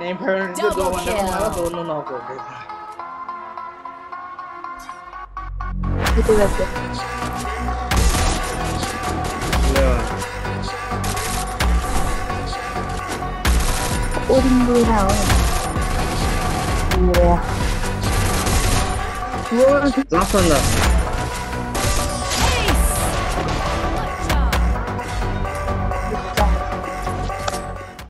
नहीं फिर जो दो बंदे को मारा दोनों नॉक हो गए थे 이제 갈게. 오링구랑 뭐야? 뭘 लास्ट बंदा